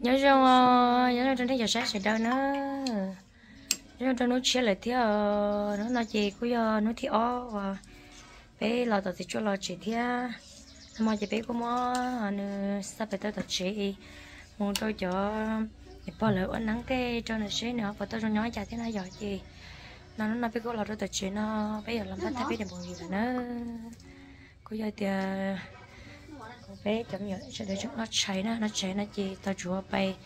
nhớ ờ, nhớ rằng trong đây giờ sáng sẽ đâu nữa nhớ trong nó chia lại thì nó nói gì cũng giờ nó thì ó. Và bé là tao thì cho là chỉ thì mà chỉ bé cũng mò nữa sắp tới tao chỉ muốn tôi cho để bỏ lỡ ăn nắng cái cho nó sẽ nữa. Và tôi cho nói chả thế nào giỏi gì nó nó nói bé cũng là tôi tao chỉ nó bây giờ làm bắt thay bé để buồn gì nữa cũng giờ thì bé chậm nhớ sẽ để chúng nó cháy nó nó cháy nó chỉ tao chúa bay.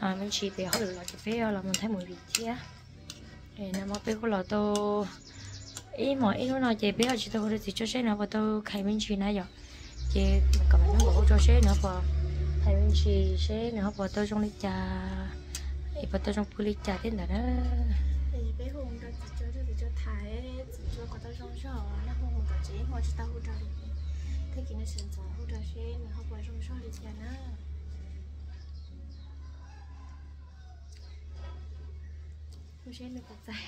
À mình chỉ để họ là cái bé là mình thấy mùi vị chứ để nó mà bé của là tôi ý mọi ý nó nói chị bé chỉ tôi chỉ cho xe nó và tôi khai mình chỉ nãy giờ. Chị cầm nó bỏ cho xe nó và khai mình chỉ xe nó và tôi trong lịch trà và tôi trong lịch trà thế nào đó. Bé hùng cho cho cho cho thái cho có tao trong sở nó không hùng có chế hoặc tao hỗ thế kia nó sinh sản hỗ trợ xe nó học vào trong sở đi chơi nó hỗ trợ nó có dài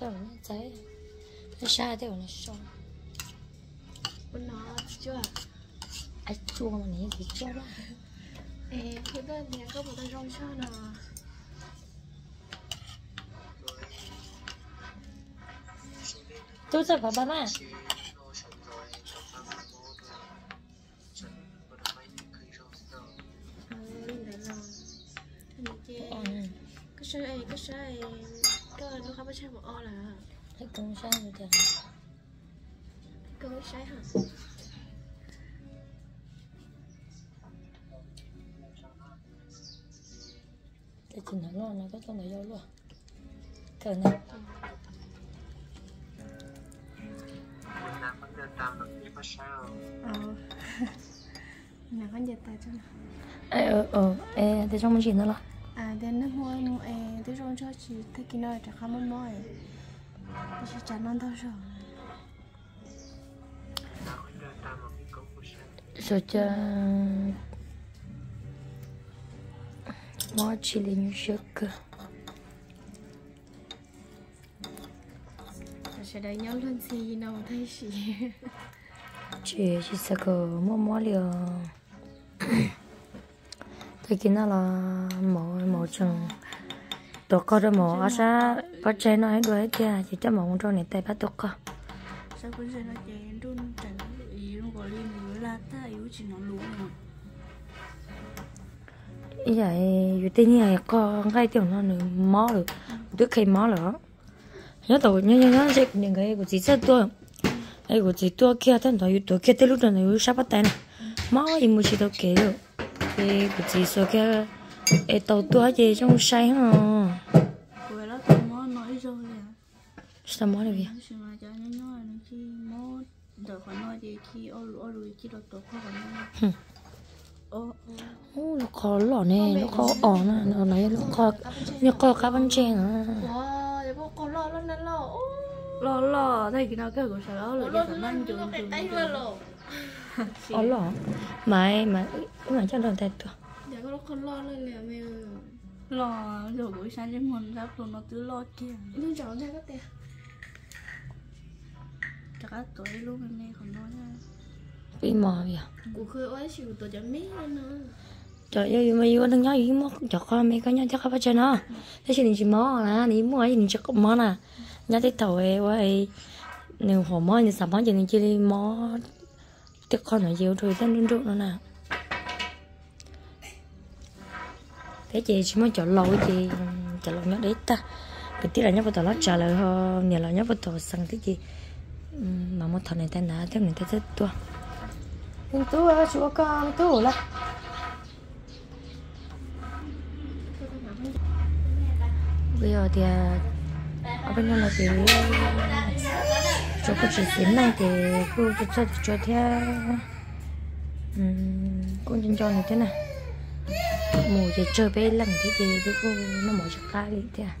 tôi nó cháy nó xa tôi nó xong bên nó chưa ai chua mà này thì chua đó ê thế đó nhà có một cái trong sở nào tôi sẽ vào ba trái sợi hả để chỉ nói lo nó có trong này vô luôn cờ này nào nhà con dịch tại cho nó ờ ờ ờ thế để trong mình chỉ nó là à đến nước mua nó ê thế trong cho chị thấy kia nó chả không mua thì chị chả non đâu rồi cho mò chỉ lên như cơ. Sẽ đẩy nhau lên gì nào thấy gì chị. Chỉ sợ cơ mò mò liều. Thì kia nó là mò mò chừng tổ co đó mò ở xa có trái nó ấy đuổi kia chỉ cho mò trong này tay bắt tổ co. Sao cũng sẽ nó chạy run chẳng ý nó gọi lên nữa là ta chỉ nó luôn rồi ý tên như này có ngay tiểu nó nữa mò được đứa khi mò nữa nhớ tổ nhớ nhớ nhớ sẽ những cái của chị rất tôi ai của chị tôi kia thân đó tôi kia tới lúc này sắp bắt tay này mò gì mua chị tôi kể được. Thì của chị số kia ai tàu tôi gì trong say hả? Tôi mới sao mò được vậy nó sẽ nói nó nó khỏi gì khi ô ô rồi khi đợt tổ khó còn nói ô nó khó lỏ nè nó khó ỏ nè nó nói nó khó nó khó cá bánh chè nữa wow để bố con lo lên lên lo lo lo đây cái nào cái của sao đó rồi giờ phải mang chừng chừng ỏ lỏ mà mà mà cho lần tay tôi giờ có con lo lên nè mẹ lo rồi buổi sáng đến môn giáp rồi nó cứ lo kia nó chọn ra cái tiền chắc tối lúc bên đây còn nói nha. Bị mò vậy của khơi ơi chịu tôi chẳng biết nữa. Trời ơi mà yêu đừng nhớ gì mất cho con mấy cái nhớ cho các bạn chơi nó. Thế thì chỉ mò là ní mua gì chỉ có mò nè. Nhớ tới tàu ấy vậy nếu họ mò như sao mò chỉ nên chỉ đi mò. Tiếc con ở nhiều rồi tên đun nữa nè. Thế chị chỉ mới chọn lâu chị chọn lâu nhớ đấy ta. Cái tí là nhớ vào tàu nó trả lời ho nhiều là nhớ vào tàu sang thế chị mà một thằng này tên nào thế mình thấy rất tua nhưng tu à chúa con tu là bây giờ thì ở bên nhau là thì chỗ chỉ xín này thì cô cho cho cho theo con chân cho này thế này mù thì chơi bé lần thế gì thì cô nó mở cho khai thế à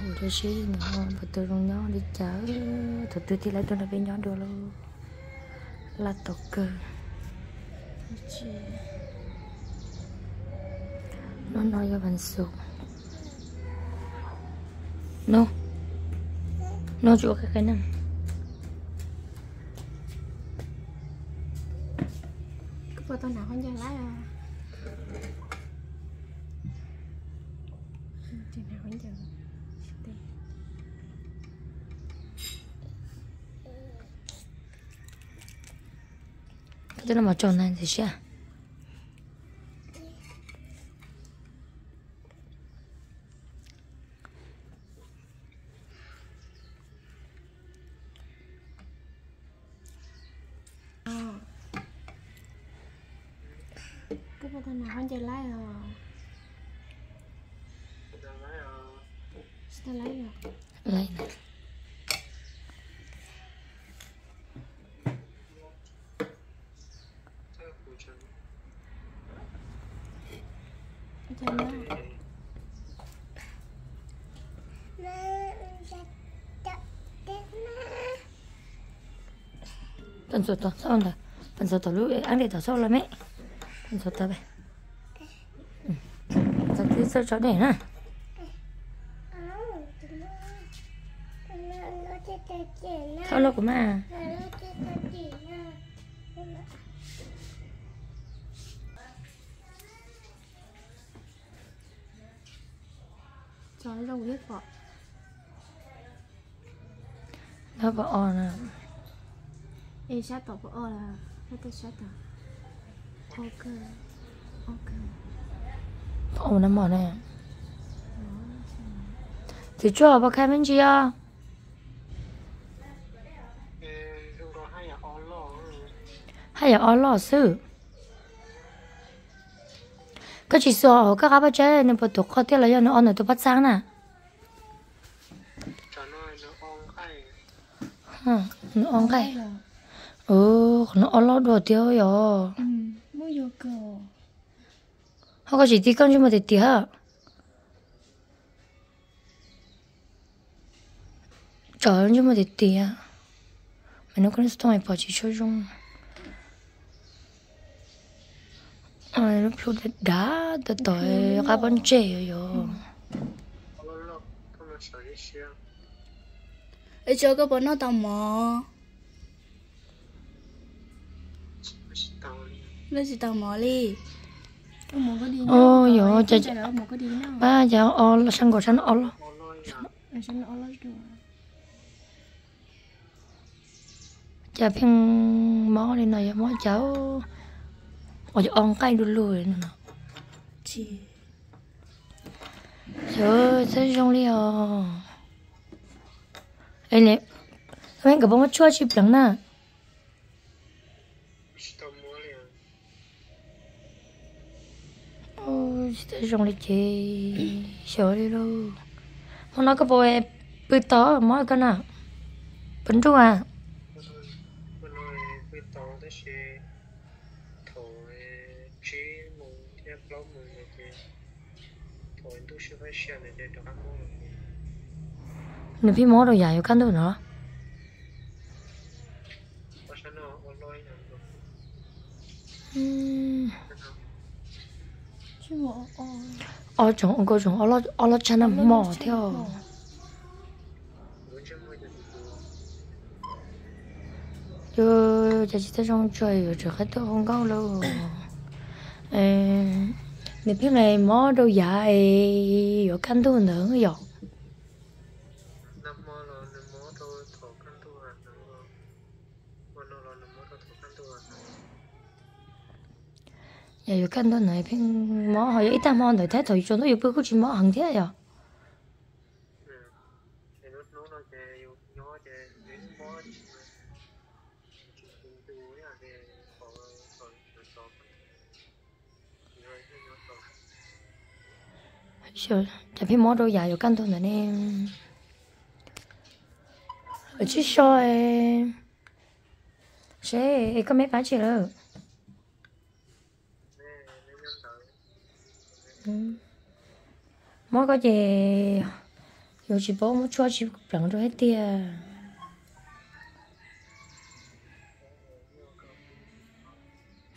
hồi đó xí nữa và tôi rong nhỏ đi chở thật tôi thì lại tôi là bên nhỏ đồ luôn. Là tộc cơ. Nó nói cho bạn sụp no no chỗ cái cái này. Cái bát tao nào không cho lái à? Cái nó mà tròn này thì sao cái tao nào không dừng lái à giờ lấy ờ tao lấy rồi lấy này thế phụ chân cho nó tần số tao lúc ăn để tao là mẹ tần số tao cứ sao cho để nè sao lo của mà nó rong huyết vợ. Nó bảo on sát tao vợ là sát tao sát tao ok ok ồ nó mỏ này thì cho bà khai bên gì à ê không có hay là on lo hay là on lo sư cái chỉ số các các bạn chơi nó bắt đầu có tiền là do nó on nó tụi bắt sáng nè nó on cái ừ nó on lo đồ tiêu ừ mua vô cờ. Họ có chỉ tí con chứ mà thì tí hả? Trời chứ mà thì tí à mày nó có nên mày bỏ chỉ cho chung à nó phiêu đá đá. tới tới các bạn trẻ cái xe ê cho cái bọn nó tao mò lấy gì tao mò đi. Mò có đi nào? ba giờ o là sang gọi sang o lo được giờ phiên mó đi này mó cháu. Ở chỗ on cây đu lùi nè chị. Trời thế trong đi à ấy nè mấy cái bông chua chip lắm nè trong đi chị sợ đi đâu. Mà nó có bôi bự to mỗi cái nào. Bẩn trung à? Nè phía mó đâu dài có căn đâu nữa. Có sao nó on lo ya Ừm. chứ mò ờ ở chỗ có chỗ ở lo ở lo chăn nằm mò theo chứ giờ chỉ thấy trong trời ở chỗ khách tôi không có đâu nè phía này mó đâu dài ở căn đâu nữa rồi nam mô lo nam mô tô thọ căn tu hạt nam mô mô lo lo nam mô tô thọ căn tu hạt giờ ở căn đâu này phiên mó hỏi ít ta mó đời thế thôi cho nó yêu bữa có chuyện mó hằng thế rồi ừ thì nó mô thì rồi dài căn nữa nè ở chứ sao em sẽ có mấy bác chị rồi nè nè nhân mó có gì rồi chỉ bố muốn cho chị bằng rồi hết tia.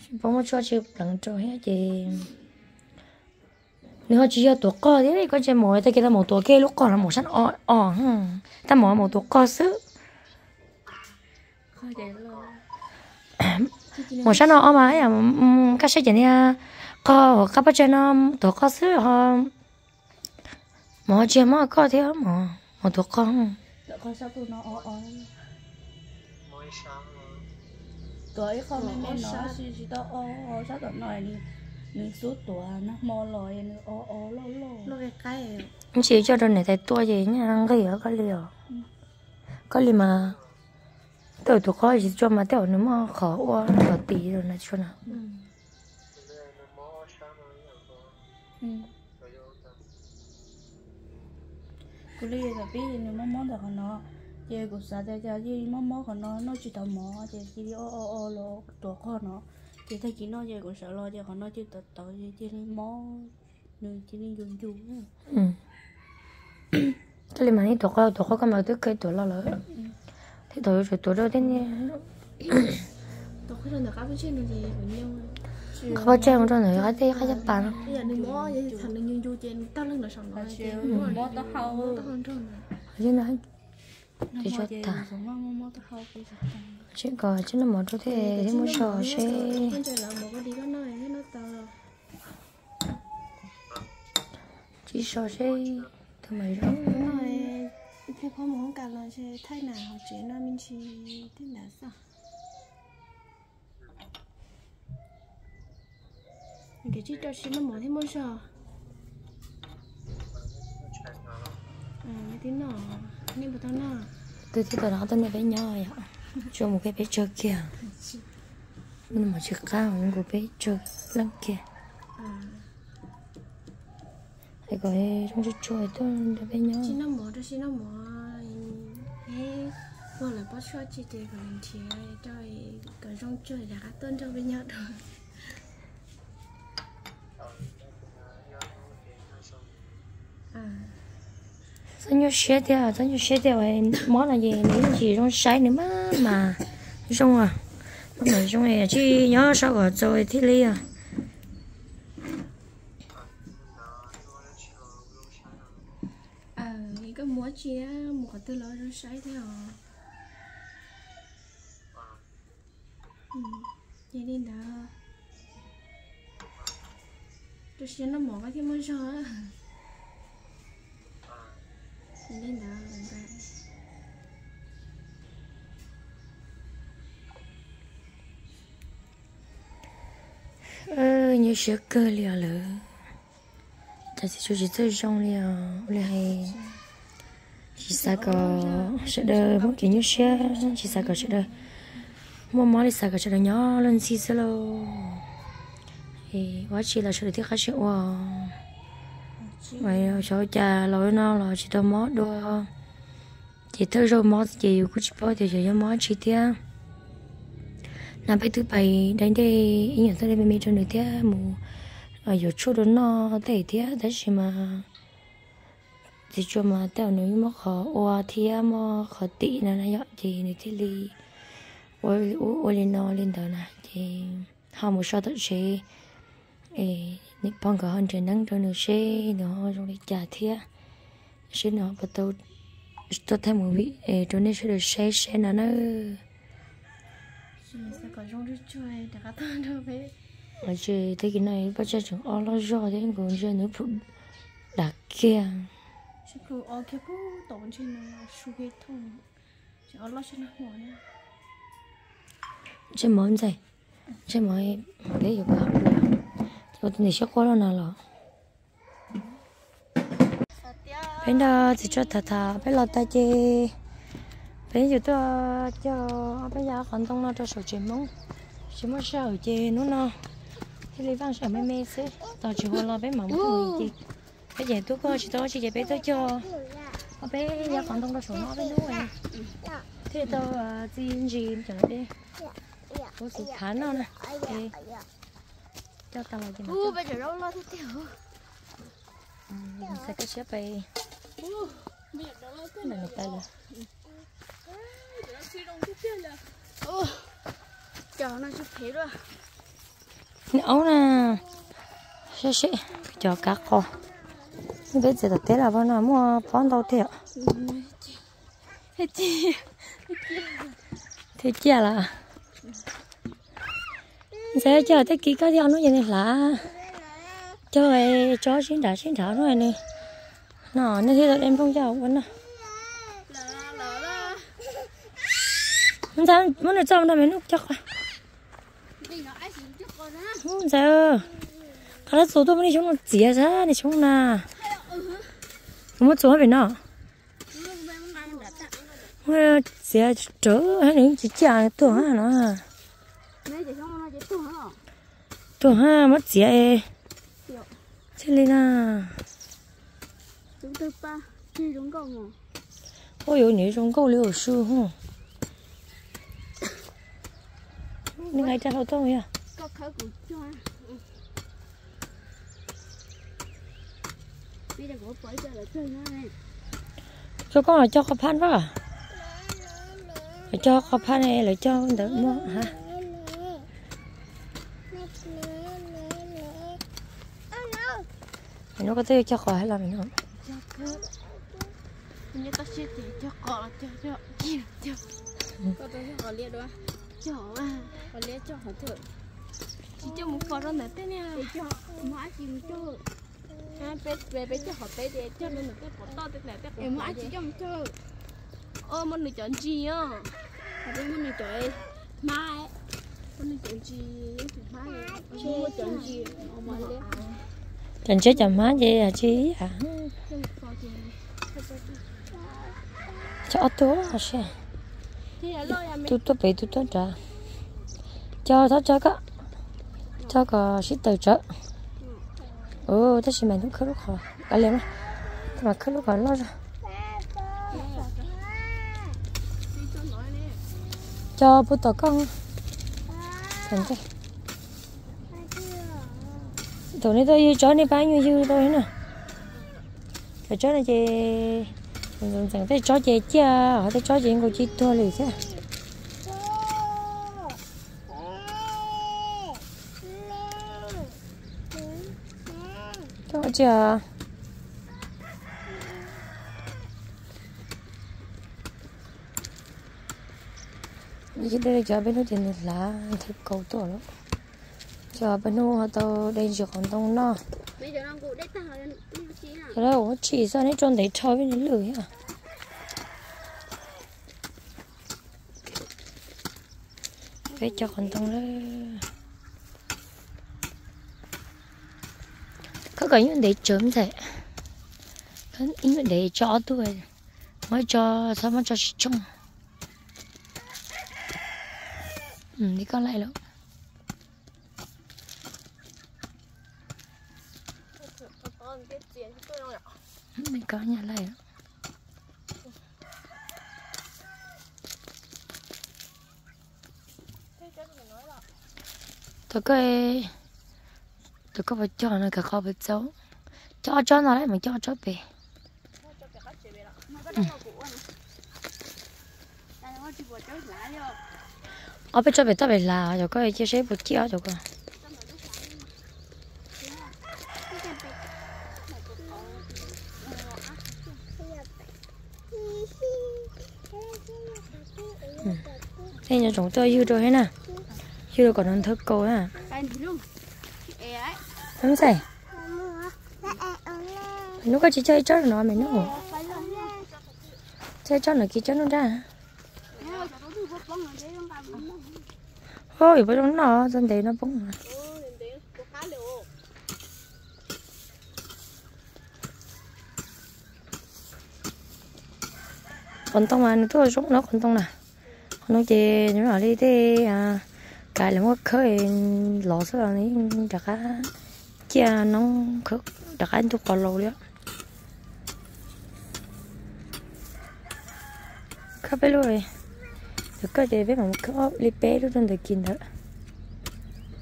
Chị bố muốn cho chị bằng rồi hết chị nếu chỉ cho tổ co thế này có chơi mồi ta kia ta một tổ kia lúc còn là một sẵn ọ ọ hừ. ta mồi một tổ co sứ một nó ở mà ấy các sẽ chỉ nha có các bác chơi nó tổ có xứ họ mà chơi mà có thế mà mà tổ con Đợi con sao tụi nó ó ó cái không nên nên nó chỉ chỉ tao ô ô sao tao nói đi mình suốt tuổi nó mò lòi nó ô ô lô lô. Nó cái cái chỉ cho đồ này tại tua gì nha cái gì có liều có liều mà tôi tụi có gì cho mà tôi nó mà khó quá khó tí rồi này cho nào ừ. Cứ đi là biết nó mò mò được nó chị cũng sao cho cho chị mò mò của nó nó chỉ tao chị chỉ ô ô ô lô tuổi con nó. Chị thấy chị nó chị cũng sợ lo chị còn nó chỉ tao tao chị chỉ đi mò nên chỉ đi dùng dùng ừ. Cái liều mà đi tụi có tụi có cái mà tôi cây tụi lo lỡ thì tụi rồi tụi đâu thế nhỉ? Tôi không được các cái chuyện gì với nhau một cái cái tao hao tao hơn trơn chứ nó nó Thì mò cho chị ta. cũng mò mò tao hao cái gì chứ có chứ nó mở đâu thế thế mua sò xe con chơi là một cái đó nói thế có muốn cả là thay nào học chuyện nó mình chỉ thế nào sao cái chỉ cho xin nó mở thêm chạy nào à mấy tiếng nọ nên bắt đầu nọ tôi thấy tao đó tao nó bé nhỏ vậy cho một cái bé chơi kia nhưng mà chưa cao những cái bé lắm kia à. Hay gọi trong chơi chơi tôi nó bé nhỏ. Chỉ nó mở đó chỉ nó mở thế vừa là bắt cho chị để cái mình chia cho cái trong chơi các tên cho bên nhau rồi à sao nhớ xe theo à sao nhớ xe theo ấy, món là gì nếu gì trong sai nữa mà. Mà trong à mà trong này chỉ nhớ sao gọi rồi thì li à. À cái múa chia múa từ đó rồi sai theo. Ừ vậy nên đó tôi xin nó mở cái thêm món sò á nên đó bạn bạn ơ như xe cơ liền lỡ ta chỉ cho chị tới trong liền liền hay chị sao có sẽ đỡ mất kiểu như xe. Chị sao có sẽ đỡ mua món thì sao có sẽ đỡ nhỏ lên xí xí lô. Thì quá chỉ là sự thiết khách sẽ wow vậy ờ, cho cha lỗi nó là chỉ tôi mót đua chỉ tới rồi mót gì cũng chỉ bao thì chỉ mót chị tiết. Nằm cái thứ bảy đến đây, ý nhận tới đây bên mình cho nửa tiết, mù ở chỗ chỗ đó nó để tiết đấy chỉ mà thì cho mà tao nếu mà khó oa thì mà khó tị là nó dọn thì nửa tiết li ôi ôi lên nó lên đó nè thì họ một số tự chế nít bằng cả hơn trên nắng cho nửa xe nó trong đi trả thiệt xe nó bắt đầu tôi thấy một vị cho nên sẽ được xe xe nó. Nó có ở chơi thế cái này bắt cha chúng o lo do thế còn chơi nữa phụ đặc kia. Chị cứ ở kia cứ tổn trên nó su cái thông Chị ở lo cho nó ngồi nha. Chơi món gì chơi món để dục học rồi cho tôi sẽ có lo nào rồi bên đó thì cho thà thà bên lo ta chơi bên giờ tôi cho bây giờ còn tông nó cho sổ chơi mông chỉ muốn sợ chơi nó nó thì lấy vang sợ mê mê xí tao chỉ hoa lo bên mỏng người gì bây giờ tôi có chỉ tôi chỉ để bé tôi cho ở bé giờ còn tông nó sổ nó bên นู้ nè thế tôi xin gì cho nó đi có sự thán nó nè Ê, cho tao mà Ủa bây giờ đâu lo thế tiểu. Sẽ cái xếp bay. Này. người ta là Chờ nó chụp thế rồi. Nấu nè. Sẽ sẽ. Cho cá kho. Bây giờ tết là bao nào mua bón đâu thế ạ? Thế chị thế chia là sẽ chờ tới kỳ cá theo nó vậy này là cho chó xin đã xin thảo rồi nè. Nó nó thì em không chào vẫn nè không sao muốn là trong đâu mấy lúc chắc à không sao cái đó số tôi mới đi chúng nó dìa ra để chúng nè. Không có số về nó Ôi, dìa trở hay những chỉ chả tôi hả nó tôi ha mất dìa e. Thế lên à chúng tôi ba đúng không à ôi ôi nhớ trong câu liều sư hả? Nên ngày cha hậu tông à. Có khởi của cho bây giờ của bởi giờ là chơi ngay cho con là cho con phan quá à? Phải cho con phan này là cho đỡ mua hả Mày nó có thể cho khỏi hay là mình không? Cho cơ như ta sẽ thì cho cọ cho cho cho. Có tôi cho họ liệt đó. Cho à. Họ liệt cho họ thử. Chỉ cho một phò đó nữa thế để cho. Má chỉ một chút à bé bé bé cho họ bé để cho nên là cái phò to thế này cái em má chỉ cho một chút ô mà người chọn gì á? À bên mình chọn mai. Mình chọn gì mai. Chưa chọn gì mà liệt Chẳng chết chẳng má gì à chứ à? Cho tố à xe. Thì là Tôi tôi bị tôi tôi trả Cho nó cho có. Cho có sĩ tử trợ. Ồ, thế thì mày cũng khá lúc khỏi Ở liền mà Thế mà khá lúc khỏi lo ra. Cho nói bố tỏ con. Thành thế Tụi này tôi cho này bao nhiêu dư tôi nè Phải cho này chị Chẳng thấy cho chị chưa, Họ thấy cho chị ngồi chị thua liền thế thôi chưa? Chị đây cho bên nó thì là thật cầu lắm cho bên họ tao đây chỉ còn đông nó giờ đấy hỏi nó chỉ sao đấy trôn đấy cho bên nó lười à phải cho còn đông đấy. Có cái những để chớm thế cái những để cho tôi. Mới cho sao mà cho chung ừ đi con lại luôn cái tiền tôi đâu mình có nhà lại đó. tôi có tôi có phải cho nó cả kho phải xấu cho cho nó đấy mà cho cho về. Ờ, Ở bên cho về tao về là rồi có chia sẻ một chiếc rồi cơ. Ừ. Thế nhà chúng tôi yêu rồi hết nè? Chưa còn hơn thức cô à? Cái gì luôn không phải nó có chỉ chơi chót nó, mày nó chơi chót nó kia chót nó ra. Ôi bữa đó nó, dân đấy nó bông còn tông mà nó tôi xuống nó, còn tông nè nó chè nhưng mà đi thế à cái là mất khơi, lò số là ní đặt á chia nó khơi đặt á tôi còn lâu đấy khắp bé luôn rồi. Được cái gì với một cái li bé luôn trong thời kinh đó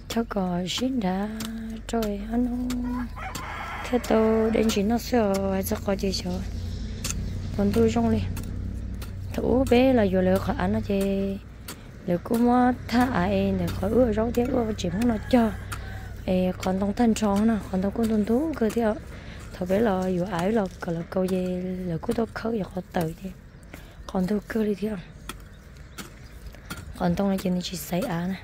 cho có xin đã rồi anh thế tôi đến chỉ nó sợ hay sao có gì sợ còn tôi trong đi thủ bé là vừa lựa khỏi anh nó chơi nếu cũng mà thả ai để khỏi ưa rau tiếc, ưa chỉ muốn nó cho. Ê còn tông thân tròn nè còn tông con tuân thú cơ theo thầu bé là vừa ái là còn là câu gì, là cũng tôi khơi và khó tự thì còn tôi cơ đi theo còn tông này chuyện chỉ xảy á nè.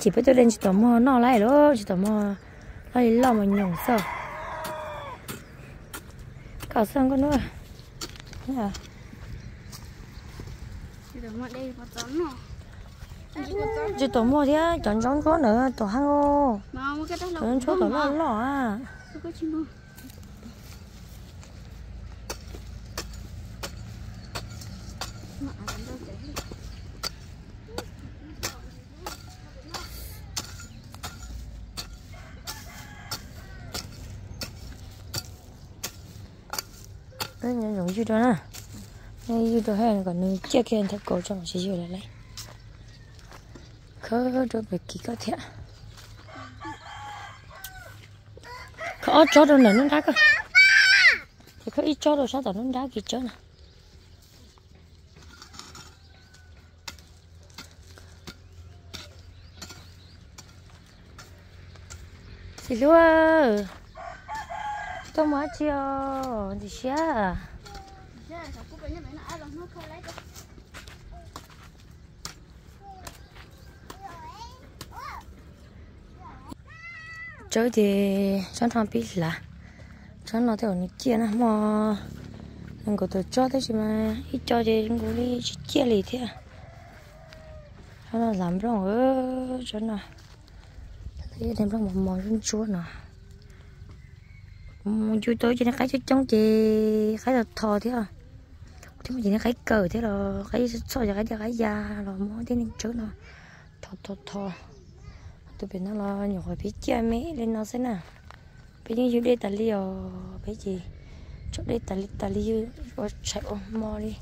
Chỉ biết tôi lên chỉ tò mò nó lại đó, chỉ tò mò nó đi lo mà nhổng sợ. Cào sang con nữa à? Đây có chỉ tò mò thế chọn chọn chỗ nữa tổ hang ô. Chọn chỗ tổ lo lo à có à đấy nhận dùng chưa đó nè ngay chưa còn nơi còn นึง chia kia thật cổ cho chỉ chịu lại lấy khó cho bị kỳ có thiện khó cho đâu nè nó đá cơ thì khó ít cho đâu sao tao nó đá kỳ cho nè Chị Lua Tôi mới chưa Chị xá Chứ sao cũng nó ai lấy được chơi thì chẳng tham biết là chẳng nó theo những kia nè mà đừng có tôi cho thế chứ mà, ít cho thì cũng đi chia lì thế à. cho nó làm rong ơ cho nó thấy đem rong một mòn trên chúa nè. Chú tối cho nó cái chút chống chị cái là thò thế à thế mà nó cái cờ thế rồi cái so cho cái cho cái da, rồi mó thế nên trước nó. Thò thò thò tụi bên nó là nhiều hồi biết chia mấy lên nó sẽ nè bây giờ chú đây tali liều ờ, bây gì? Chỗ đây tali tali có chạy ôm mò đi.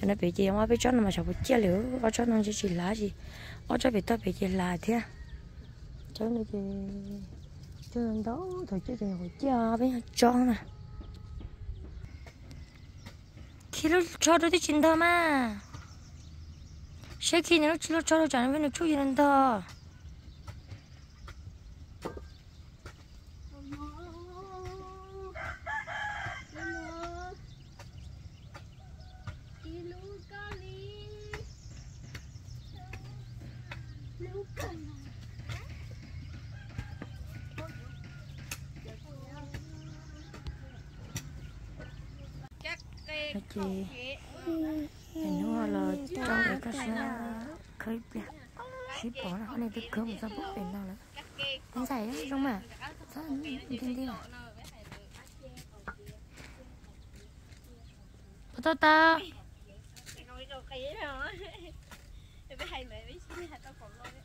Cho nó bị gì mà biết cho nó mà sao bị chia liều ở cho nó chỉ chỉ lá gì. Ở cho bị tôi bị gì là thế à. cho nó thì cho nó đó, thôi chứ thì hồi chia bên cho nè khi lúc cho đó thì chín thôi mà sẽ khi nó chỉ lúc cho nó chẳng biết nó chui lên thôi Cái Mình là trong cái cái xe khơi bia ship bỏ là hôm nay tôi cơm ra bút tiền nào nữa anh giải đấy đúng mà sao anh đi đi à bắt tao tao nói đâu cái đó cái hay mẹ biết có hay tao còn lo đấy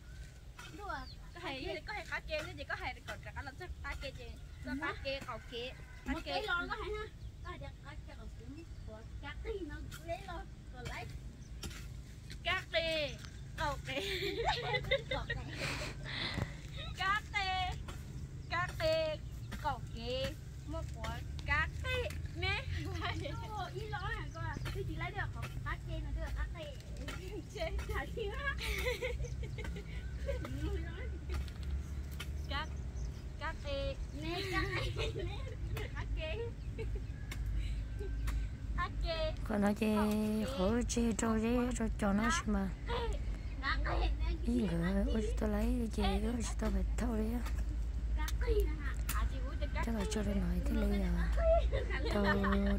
đúng à có hay có hay cá kê nữa gì có hay còn cả lần chắc cá kê gì cá kê cầu kê một kê lon có hay ha có hay cá kê cầu kê cá tí nó lấy lo rồi lấy cá đi cầu kê cá tê cá tê cầu kê một quả cá tê nè ý lo hả con à tôi chỉ lấy được có cá kê nó được cá tê chế trả thiếu cá cá tê nè cá tê nè cá kê cá kê còn nói chê khổ chê trâu chê cho cho nó xem mà ý người ôi tôi lấy chê đó tôi phải thâu à cá chắc là cho tôi nói thế này à tôi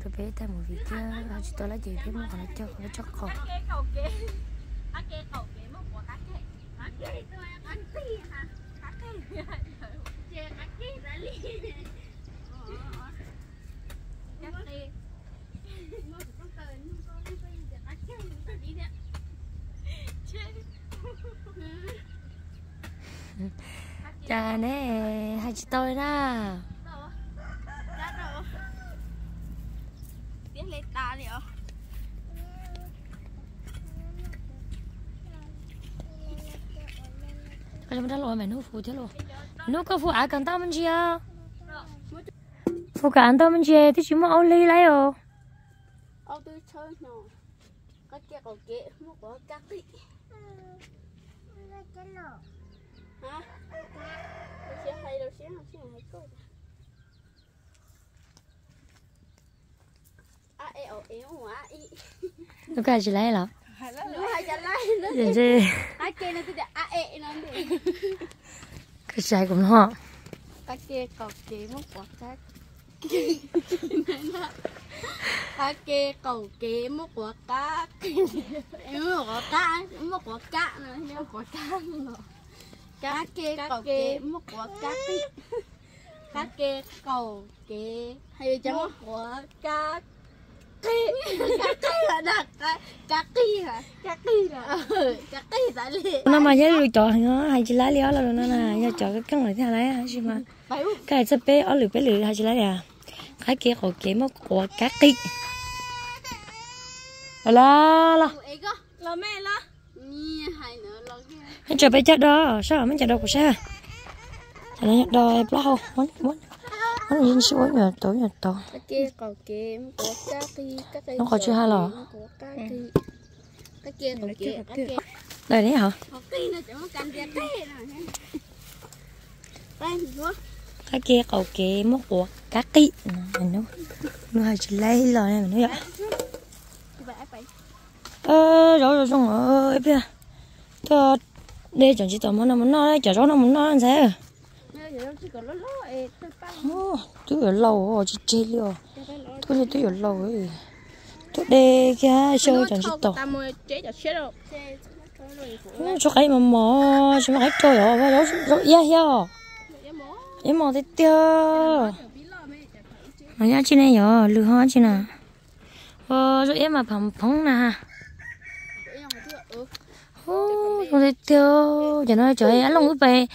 tôi bé thêm một vị chứ chỉ tôi lấy gì thế mà còn cho không cho khổ cá kê cầu kê cá kê cầu kê một quả cá kê cá kê tôi ăn ăn tí hả cá kê chê cá kê ra đi cá kê nó không tới nó không tới cá kê nó đi đấy chê cha nè hai chị tôi đó. Biết lấy ta đi không cái chúng ta lôi mày nuôi phụ thế luôn. Nuôi có phụ ai cần tao mình chia phụ cả anh tao mình chia thì chúng mà ông lấy lấy rồi Ô tôi chơi nó Có kia có kia Một có cắt đi Hả? Tôi sẽ hay đâu xíu Xíu hay cô À ê ồ ê ồ nó cái gì lấy lắm Nó hay chả lấy Nó giờ gì À kia nó tôi đã à nó đi cái trái cũng họ cá kê cầu kế mốc quả trái cá kê cầu kế mốc quả cá mất quả cá mốc quả cá nữa mất quả cá nữa cá kê cầu kế mất quả cá cá kê cầu kế hay chẳng mất quả cá kê. Cá kê là đặt cá cá kê hả? Cá kê là cá kê tại liền nó mà nhớ lùi trò nó hay chỉ lấy lió là nó nè nhớ trò cái căng lại thế này hả chứ mà. Cái này bé ở lùi bé lùi hay chỉ lấy à. Cái kia họ kiếm một quả cá kị là là lo mẹ lo nhi hai nữa lo kia anh chờ bé chết đó sao? Mấy chờ đâu của sao? Chờ nó nhặt đò em lo muốn muốn muốn nhìn số nhờ tối nhờ tối kia của kia kia Nó còn chưa hai lò. của kia kia kia. Đây đấy hả? Kia có kia kia cái kia cầu kế một quả cá kị mình nó nó hay chỉ lấy lời này mình nói vậy. Ơ rồi rồi xong rồi bây giờ cho đây chẳng chỉ tao muốn nó muốn nó đấy chả rõ nó muốn nó lót ấy tôi ở lâu rồi chị chơi liều tôi tôi ở lâu ấy tôi đây kia chơi chẳng chỉ tao cho rồi cái mà mò cho mà cái chơi rồi và rồi rồi ya ya em mò. Thế tiêu mà ya chị này giờ lừa hoa chị nè ờ rồi em mà phẳng phẳng nè không thế tiêu giờ nó trời anh long về.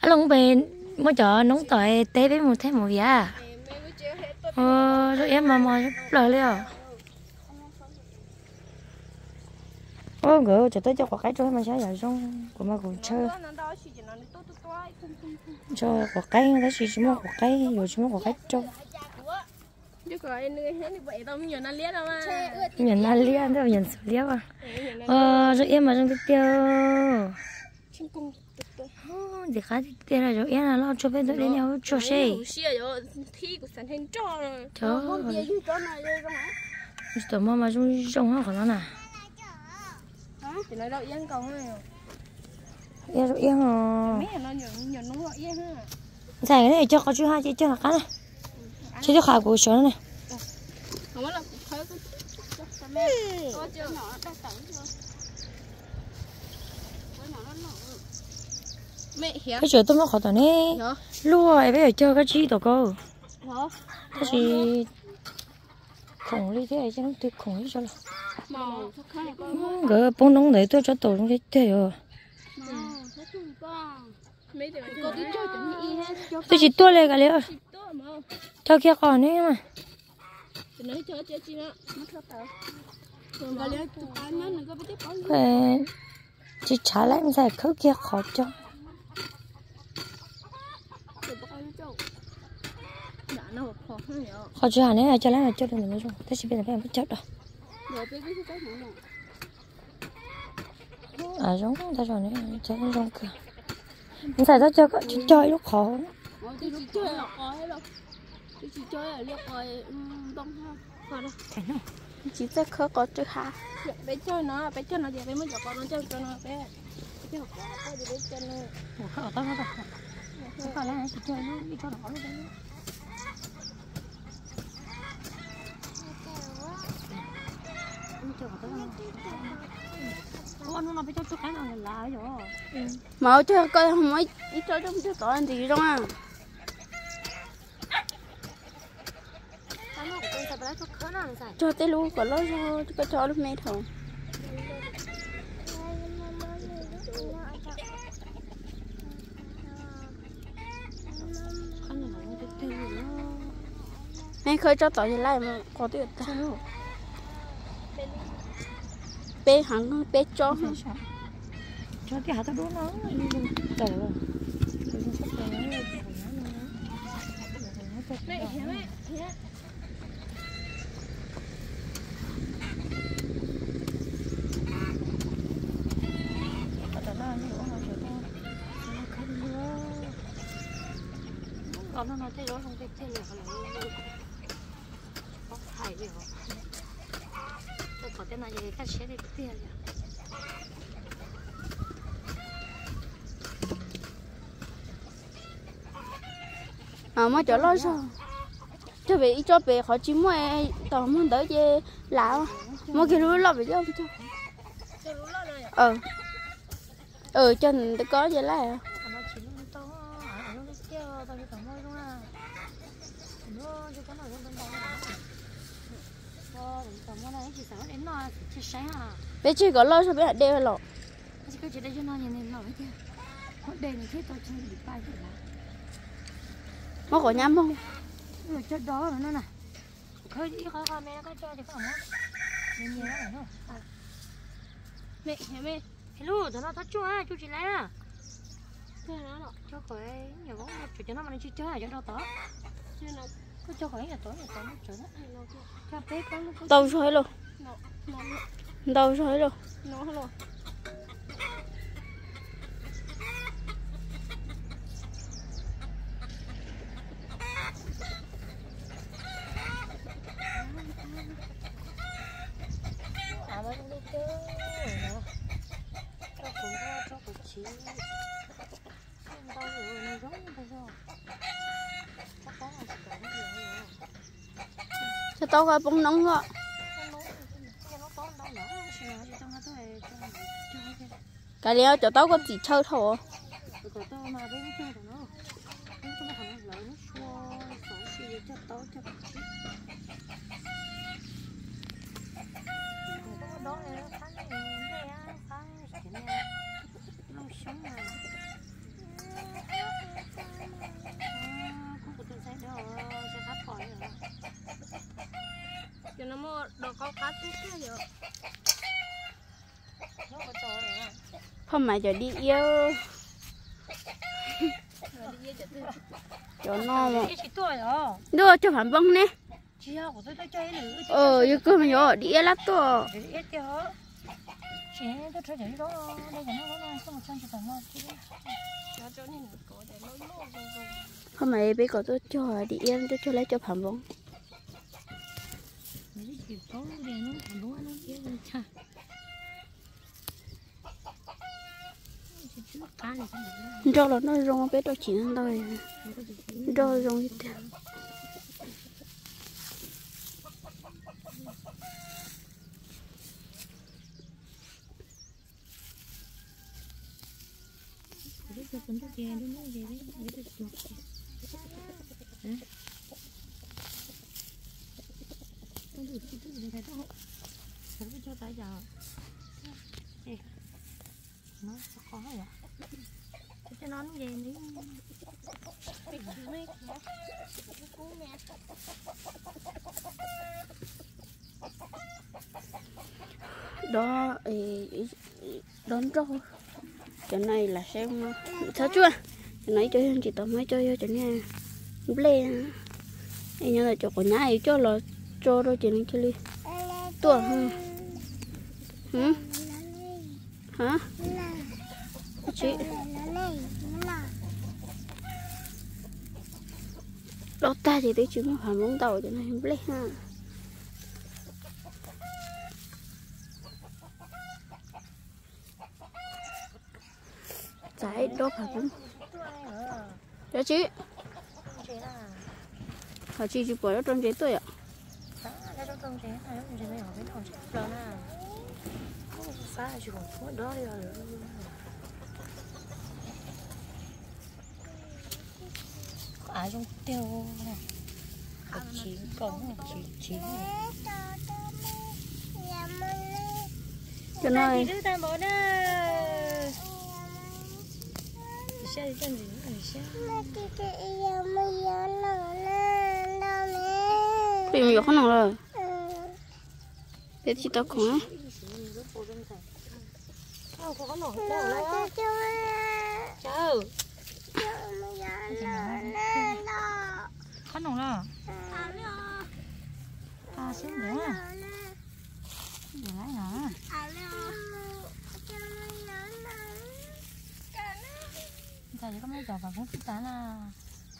Anh long về. Mới chờ nóng tỏi té với một thế một giá à? ờ rồi em mà mò lời liền ô gỡ chờ tới cho quả cái chơi mà sao giờ xong. Của mà còn chơi cho quả cái nó chỉ chỉ mua quả cái, rồi chỉ mua quả cái chơi chứ còn anh người hết vậy tao nhiều nó liếc đâu nó nhìn sự liếc à? Ờ rồi em mà trong cái tiêu thì khá thì tiêu là rồi em là lo cho bên tôi đến nhau cho xe. Rồi rồi. Hả tụi mà. Mà trong trong hoa của nó nè thì nói đâu yên cầu em rồi em à? Mấy nó nhiều nhiều nó gọi yên ha. Giải cái này cho có chú hai chị cho là cái này cho cho khả của số này. Không là thấy cái chỗ tôi nó khó tao nè hả lúa em bây giờ cho cái chi tao cơ. Hả cái gì? Khổng đi thế này nó tuyệt khổng đi cho là. Cái bông nông đấy tôi cho tổ trong cái thế rồi. Chơi tôi chỉ tua lên cái mà cho kia còn nữa mà. Thì chơi chơi mất còn cái có chị trả lại em giải khớp kia khó cho. Khó cho cho lại là cho được nữa rồi. Thế chị bây giờ em phải chết rồi. À giống ta rồi nè cho giống kìa. Mình xài ra cho chơi lúc khó. chơi chỉ chơi là liếc coi đông ha coi đâu cái chỉ sẽ khớ có chơi ha bé chơi nó bé chơi nó thì bé mới cho con nó chơi cho nó bé. Chơi học quá thì bé chơi nó ở tao nó Không phải là chị chơi nó đi cho nó luôn đấy Con cho cho cái rồi mà chơi coi không mấy ít chơi trong chơi anh gì đâu à Cái nào của con phải cho cho tới luôn có lo cho có cho lúc mẹ thôi đó mẹ khơi cho tỏi lại mà có tiền ta bé hắn bé cho cho cái hạt đố nó tờ mẹ mẹ mẹ nó nói thế đó không thế thế nó có phải gì không tôi có tên là gì cái xe đi tiền à mà cho lo sao? Cho về cho về họ chỉ mua tao muốn tới về lão mà cái lúa lo về cho. Cho ờ ờ cho nên có vậy là nó chỉ nó to à nó nó kia tao đi tao mua luôn à nó cho cái nào cũng bên đó ờ tao mua này chỉ sợ đến nó chỉ sáng à bé chỉ có lo sao bé đeo lọ chỉ có chỉ để cho nó nhìn nhìn nó kia nó đây là cái tao chơi bị bay rồi mà có nhắm không? Rồi cho đó rồi nó nè. Khơi đi khơi khơi mẹ cho thì không không hello tao nó tao chua à chú chỉ lấy à? Nó lọ cho khỏi nhiều bóng cho cho nó mà nó chưa chơi cho nó tỏ. Nó cho khỏi nhà tối nhà tối nó chơi bé con nó đâu rồi nó đâu rồi. Nó luôn à mà đi chơi nó cho cũng có cho cũng chỉ không đâu rồi nó giống bây giờ chắc có là sẽ có nhiều nhiều cho tao cái bông nóng ngọ cái leo chỗ tao có chỉ chơi thôi cho nó mua đồ câu cá chút xíu được không, mà giờ đi yêu. Cho nó mà. Đưa cho phản bông nè. Ờ yêu cơ mà nhỏ đi yêu lắm to không mà bé có tôi cho đi yêu, tôi cho lấy cho phản bông rau là nó rong bé đâu chỉ nó đâu rau rong như thế cho tới giờ nó có vậy? Cho nó về đi. Đó đón rau chỗ này là xem ờ, sao chưa? Chỗ này cho chị tao mới cho cho này ble. Em nhớ là chỗ của nhà ấy cho là cho đôi chị nên chơi, đi. Tua hả? Hả hả? Chị đó ta thì tôi chỉ muốn phải tàu cho nên lấy ha. Trái đó phải không? Cho chị. Hả chị chụp bỏ trong chế tôi ạ. Hãy subscribe cho kênh Ghiền Mì Gõ Để không bỏ lỡ những video hấp dẫn đứa ta bỏ đó xe đi chân gì nữa xe bị mình không nào rồi? Để chị tao cũng Đâu có nổi đâu ta xuống nữa để lại hả? Giờ chỉ có mấy giờ vào cũng tán à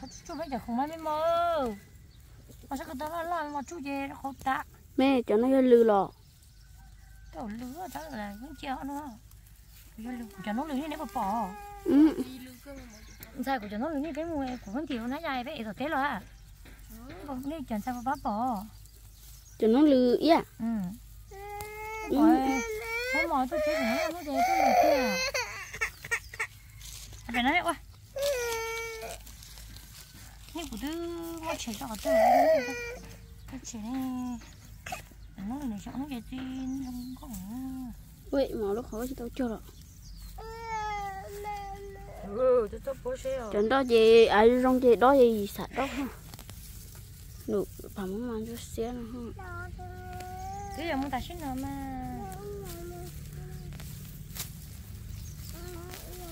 thật chú bây giờ không mấy mơ. Mà sao cái đó là mà chú về nó không tạ mẹ cho nó lư lọ. Trời lứa đó là cũng chéo nữa. Cho nó lứa như này mà bỏ. Ừ. Sai của cho nó luôn cái mua của con tiểu nó dài vậy rồi thế rồi à không đi chọn sao bắp bỏ. Cho nó lư ý à? Ừ. Rồi có mò tôi chơi nó nó chơi tôi được kia phải nói quá nhưng của tôi nó chơi cho tôi cái chơi này. Nó là nó chọn nó cái gì không có vậy mà nó khó chỉ tao cho rồi. Ừ tôi tôi bố xe trận đó gì? Ai rong gì? Đó gì? Sạch đó ha nụ phẩm mà cho xe nó ha cái giờ muốn ta xin nữa mà.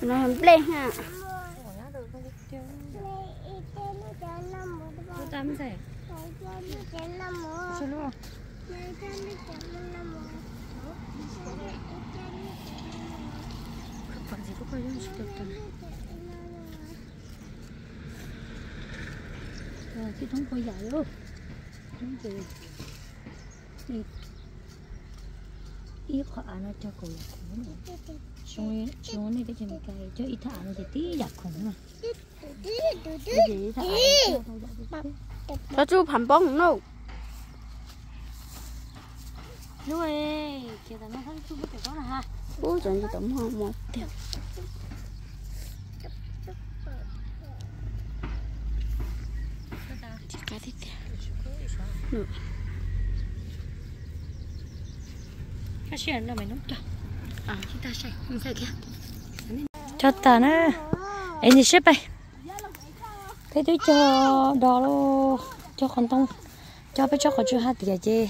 Nó làm lên ha. Tôi tắm rồi xin luôn không còn gì có coi rồi cái thúng coi dài luôn. Thúng gì đi. Ít khỏa nó cho cổ là khủng nữa. Xong xong này cái chân cây cho ít thả nó thì tí giặt khủng mà cái gì thả? Cho chú phẩm bóng đâu nuôi kia ta nó thấy chú biết cái đó là ha. Bố chọn gì tổng hoa một tiền chỉ cái thích tiền cái chuyện đâu mày nấu cho. À chúng ta sẽ không phải kia cho ta nó em đi xếp bay thế tôi cho đò lo cho con tông. Cho bé cho con chưa hát tiệt chứ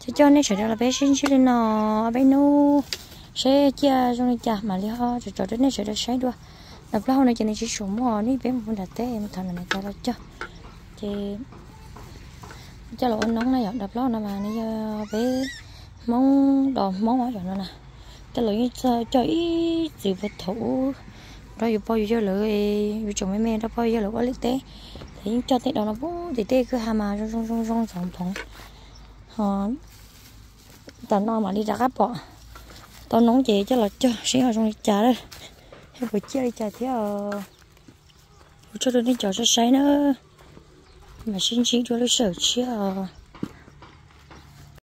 chứ cho nên sẽ là bé xin xin lên nó bé nu. Sẽ chia trong này chả mà li ho cho cho đến này sẽ được sáng đua. Đập lâu này cho nên chỉ xuống mò ní bé muốn đặt té em thằng này cho nó cho. Thì cho là nóng này à, đập lót nào mà nãy này bé mong đòn mong mỏi rồi nè. Cho lưỡi cho cho ít gì vật thủ. Rồi giờ bao giờ lưỡi giờ chồng mấy mẹ đó bao giờ lưỡi quá lịch tế thì cho tết đó nó vô, thì tết cứ ham mà rong rong rong rong rong thòng họ ờ, tao nó mà đi ra cắp bọ tao nóng chị cho là cho xí ở trong trà đây. Hay buổi chiều đi trà thế à cho tôi đi trà cho sáng nữa mà xin xin cho nó sợ chứ à